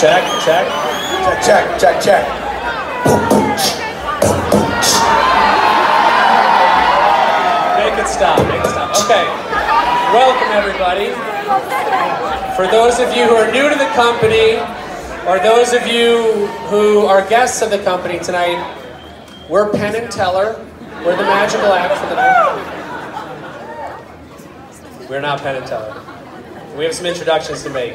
Check, check. Check, check, check, check. Make it stop, make it stop. Okay. Welcome, everybody. For those of you who are new to the company, or those of you who are guests of the company tonight, we're Penn and Teller. We're the magical act for the night. We're not Penn and Teller. We have some introductions to make.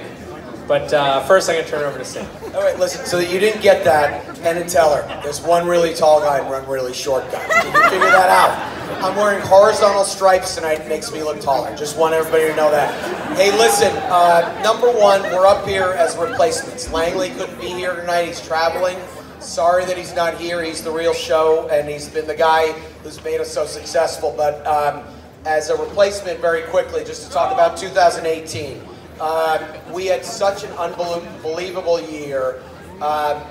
But uh, first, I'm going to turn it over to Sam. All right, listen, so you didn't get that, Penn and Teller. There's one really tall guy and one really short guy. Can you figure that out? I'm wearing horizontal stripes tonight. It makes me look taller. Just want everybody to know that. Hey, listen, uh, number one, we're up here as replacements. Langley couldn't be here tonight. He's traveling. Sorry that he's not here. He's the real show, and he's been the guy who's made us so successful. But um, as a replacement, very quickly, just to talk about 2018. Um, we had such an unbelievable year. Um,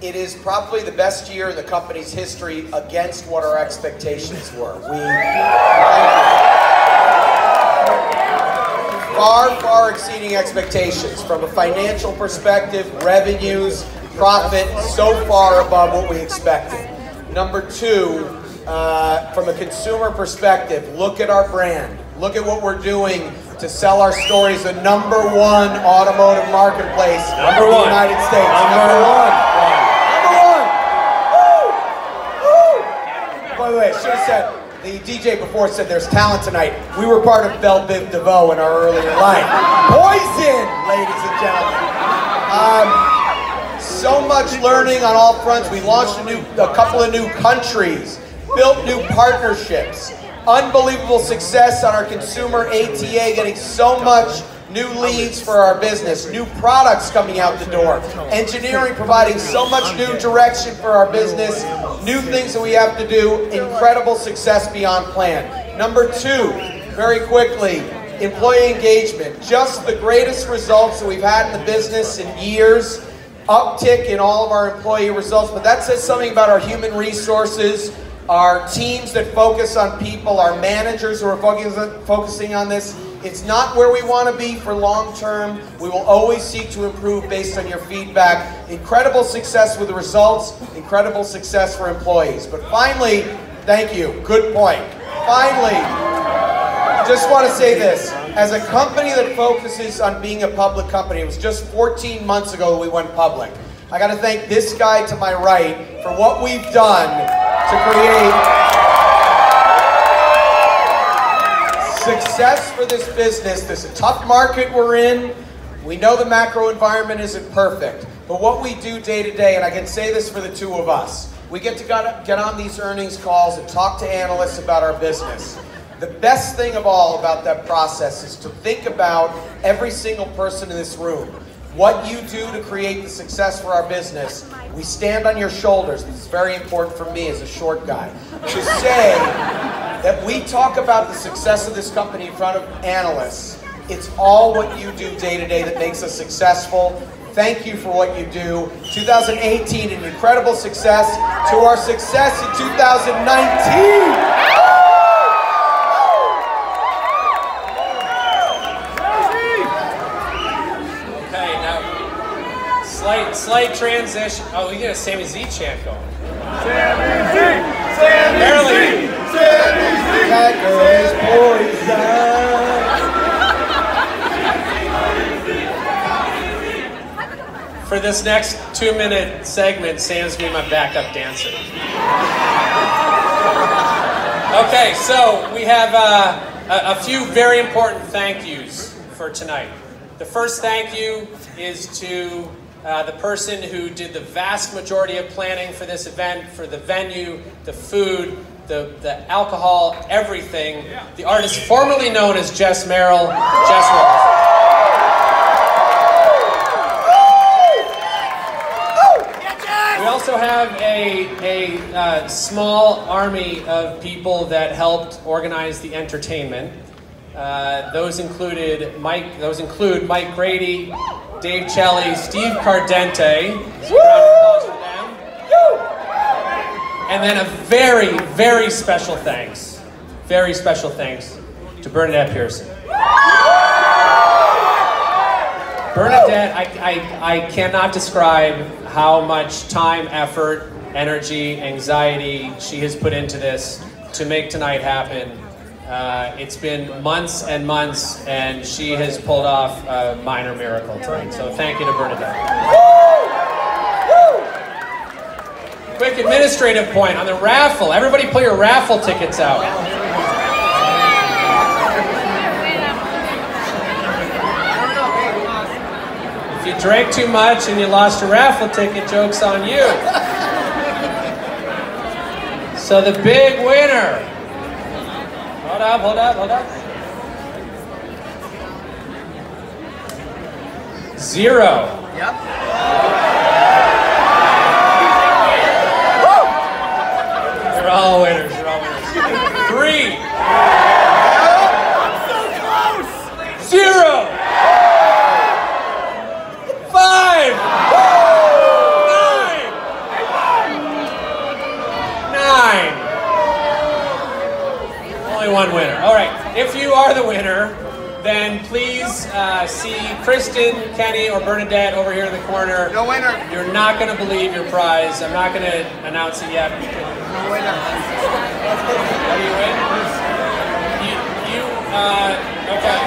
it is probably the best year in the company's history against what our expectations were. We far, far exceeding expectations from a financial perspective, revenues, profit, so far above what we expected. Number two, uh, from a consumer perspective, look at our brand. Look at what we're doing to sell our stories. The number one automotive marketplace Number in the one. United States. Number one. Number one. Woo! Woo! By the way, I should have said, the DJ before said there's talent tonight. We were part of Belle Biv DeVoe in our earlier life. Poison, ladies and gentlemen. Um, so much learning on all fronts. We launched a new, a couple of new countries, built new partnerships, unbelievable success on our consumer ATA, getting so much new leads for our business, new products coming out the door, engineering providing so much new direction for our business, new things that we have to do, incredible success beyond plan. Number two, very quickly, employee engagement, just the greatest results that we've had in the business in years uptick in all of our employee results, but that says something about our human resources, our teams that focus on people, our managers who are focus, focusing on this. It's not where we want to be for long term. We will always seek to improve based on your feedback. Incredible success with the results, incredible success for employees. But finally, thank you. Good point. Finally, just want to say this. As a company that focuses on being a public company, it was just 14 months ago we went public. I got to thank this guy to my right for what we've done to create success for this business. This is a tough market we're in. We know the macro environment isn't perfect. But what we do day to day, and I can say this for the two of us, we get to get on these earnings calls and talk to analysts about our business. The best thing of all about that process is to think about every single person in this room. What you do to create the success for our business. We stand on your shoulders. This is very important for me as a short guy. To say that we talk about the success of this company in front of analysts. It's all what you do day to day that makes us successful. Thank you for what you do. 2018, an incredible success to our success in 2019. Okay, now, slight, transition. Oh, we get a Sammy Z chant going. Barely. That girl is poison. For this next two minute segment, Sam's gonna be my backup dancer. Okay, so we have uh, a, a few very important thank yous for tonight. The first thank you is to uh, the person who did the vast majority of planning for this event, for the venue, the food, the, the alcohol, everything. The artist formerly known as Jess Merrill. Jess Merrill. We also have a, a uh, small army of people that helped organize the entertainment. Uh, those included Mike. Those include Mike Grady, Dave Celli, Steve Cardente. And then a very, very special thanks, very special thanks to Bernadette Pearson. Bernadette, I, I, I cannot describe how much time, effort, energy, anxiety she has put into this to make tonight happen. Uh, it's been months and months, and she has pulled off a minor miracle tonight. So thank you to Bernadette. Quick administrative point on the raffle. Everybody pull your raffle tickets out. If you drank too much and you lost your raffle ticket, joke's on you. So the big winner. Hold up, hold up, hold up. Zero. You're all winners. You're all winners. Three. One winner. All right. If you are the winner, then please uh, see Kristen, Kenny, or Bernadette over here in the corner. No winner. You're not going to believe your prize. I'm not going to announce it yet. No winner. Do you win? You, you uh, okay.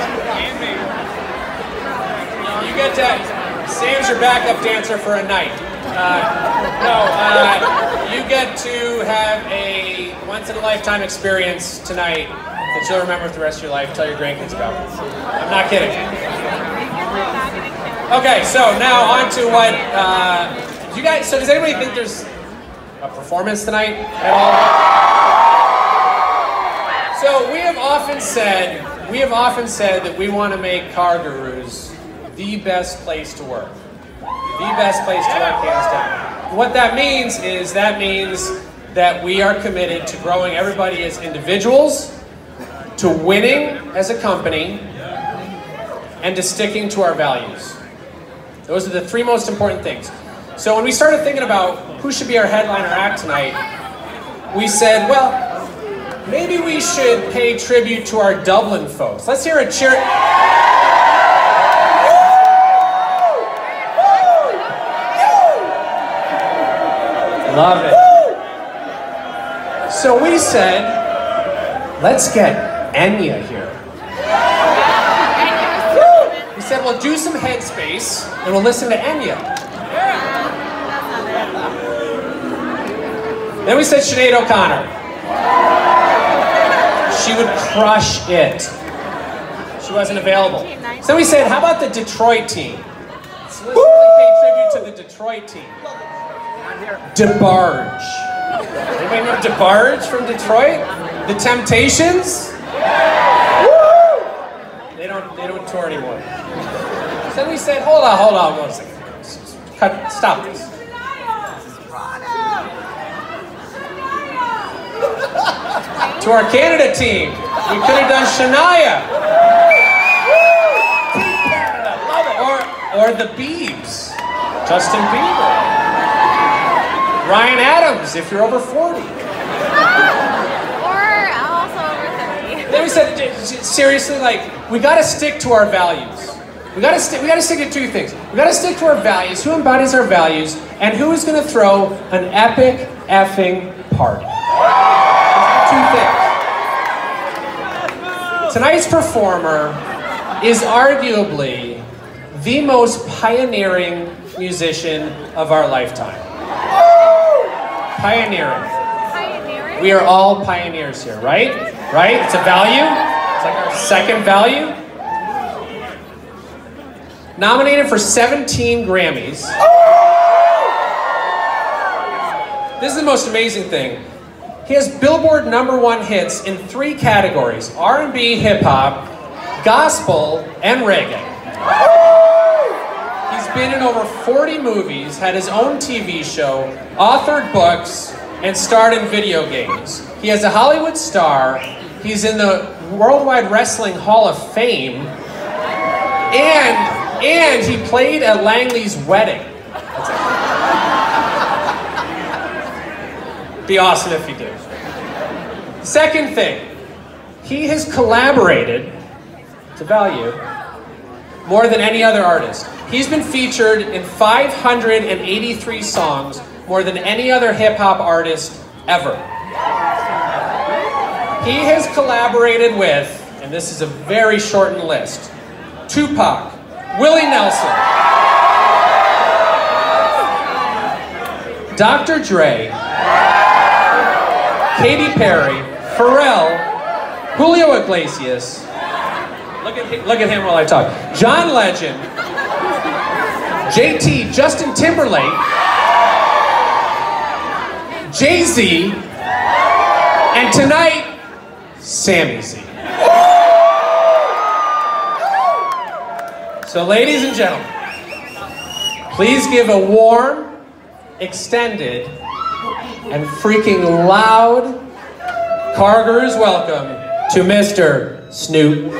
You get to, Sam's your backup dancer for a night. Uh, no, uh, you get to have a once in a lifetime experience tonight that you'll remember for the rest of your life. Tell your grandkids about. it. I'm not kidding. Okay, so now on to what uh, you guys. So does anybody think there's a performance tonight at all? So we have often said, we have often said that we want to make CarGurus the best place to work. The best place to work, hands down. What that means is that means that we are committed to growing everybody as individuals, to winning as a company, and to sticking to our values. Those are the three most important things. So when we started thinking about who should be our headliner act tonight, we said, well, maybe we should pay tribute to our Dublin folks. Let's hear a cheer. Love it. So we said, let's get Enya here. We said, we'll do some headspace and we'll listen to Enya. Then we said Sinead O'Connor. She would crush it. She wasn't available. So we said, how about the Detroit team? So let's pay tribute to the Detroit team. DeBarge. Anybody know DeBarge from Detroit? The Temptations? Woo! They don't they don't tour anymore. So we said, hold on, hold on one second. Cut stop this. To our Canada team, we could have done Shania. Or or the Biebs. Justin Bieber. Ryan Adams, if you're over 40. Or also over 30. Then we said, seriously, like, we gotta stick to our values. We gotta stick. We gotta stick to two things. We gotta stick to our values. Who embodies our values, and who is gonna throw an epic effing party? Two things. Tonight's performer is arguably the most pioneering musician of our lifetime. Pioneering. Pioneering. We are all pioneers here, right? Right? It's a value. It's like our second value. Nominated for 17 Grammys. This is the most amazing thing. He has Billboard number one hits in three categories: R&B, hip hop, gospel, and reggae. Been in over 40 movies, had his own TV show, authored books, and starred in video games. He has a Hollywood star. He's in the Worldwide Wrestling Hall of Fame. And and he played at Langley's wedding. Be awesome if he did. Second thing, he has collaborated to value more than any other artist. He's been featured in 583 songs, more than any other hip hop artist ever. He has collaborated with, and this is a very shortened list, Tupac, Willie Nelson, Dr. Dre, Katy Perry, Pharrell, Julio Iglesias, look at, him, look at him while I talk, John Legend, JT, Justin Timberlake, Jay-Z, and tonight, Sammy Z. So ladies and gentlemen, please give a warm, extended, and freaking loud CarGurus' welcome to Mr. Snoop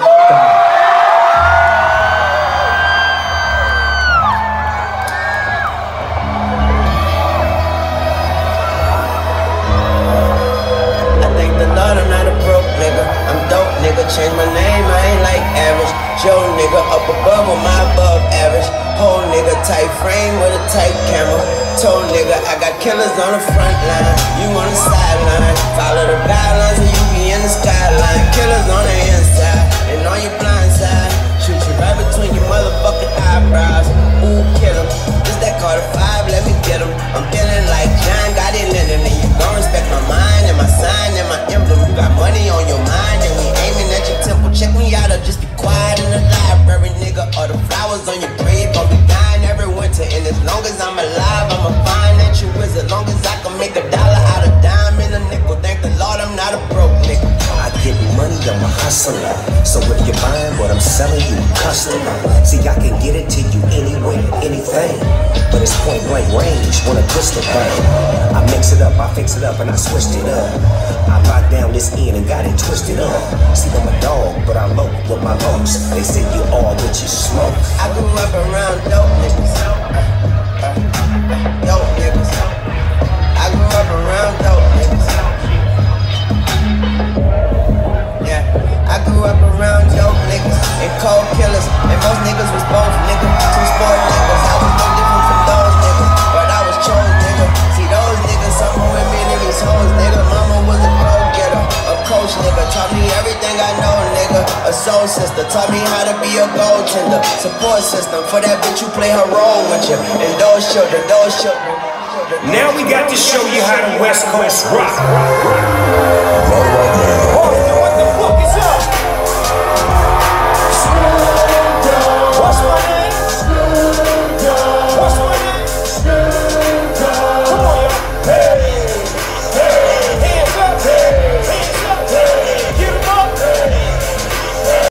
Change my name, I ain't like average. Joe nigga up above on my above average. Whole nigga tight frame with a tight camera. Told nigga I got killers on the front line. You on the sideline. Follow the guidelines and you be in the skyline. Killers on the inside and on your blind side. Shoot you right between your motherfucking eyebrows. Ooh, what I'm selling, you custom. See, I can get it to you anywhere, anything. But it's point blank range when a pistol bang. I mix it up, I fix it up, and I switched it up. I locked down this end and got it twisted up. See, I'm a dog, but I low with my lows. They say you all what you smoke. I grew up around dope niggas. Dope niggas. I grew up around dope system. For that bitch, you play her role with you. And those children, those children. Now we got to show you how the West Coast rock. Rock, rock,